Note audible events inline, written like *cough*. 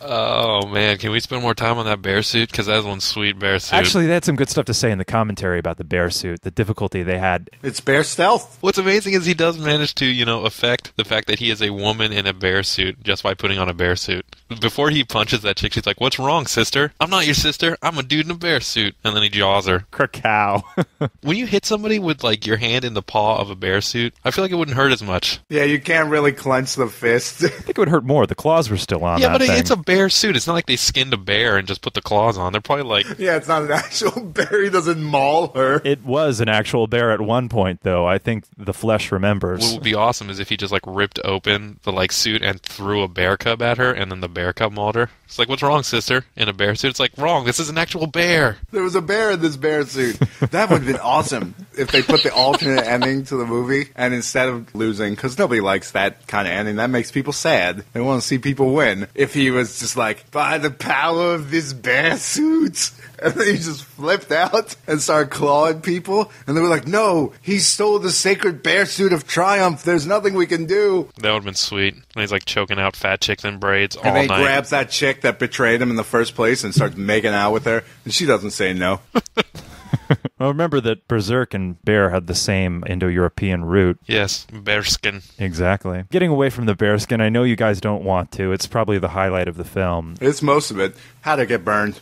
Oh man, can we spend more time on that bear suit? Because that's one sweet bear suit. Actually, they had some good stuff to say in the commentary about the bear suit, the difficulty they had. It's bear stealth. what's amazing is he does manage to, you know, affect the fact that he is a woman in a bear suit just by putting on a bear suit. Before he punches that chick, she's like, "What's wrong, sister? I'm not your sister. I'm a dude in a bear suit." And then he jaws her. Krakow. *laughs* When you hit somebody with like your hand in the paw of a bear suit, I feel like it wouldn't hurt as much. Yeah, you can't really clench the fist. I think it would hurt more. The claws were still on yeah, that but thing. it's a bear suit. It's not like they skinned a bear and just put the claws on. They're probably like, yeah, it's not an actual *laughs* bear. He doesn't maul her. It was an actual bear at one point, though. I think the flesh remembers. what would be awesome is if he just like ripped open the like suit and threw a bear cub at her, and then the bear cub mauled her. It's like, what's wrong, sister? In a bear suit, it's like wrong. This is an actual bear. There was a bear in this bear suit. That would have been awesome if they put the alternate *laughs* ending to the movie and instead of losing, because nobody likes that kind of ending. That makes people sad. They want to see people win. If he was just like, by the power of this bear suit. *laughs* And then he just flipped out and started clawing people. And they were like, no, he stole the sacred bear suit of triumph. There's nothing we can do. That would have been sweet. And he's like choking out fat chicks in braids all And then he grabs that chick that betrayed him in the first place and starts making out with her. And she doesn't say no. *laughs* Well, remember that Berserk and Bear had the same Indo-European root. yes, bearskin. Exactly. Getting away from the bearskin, I know you guys don't want to. It's probably the highlight of the film. It's most of it. How to get burned.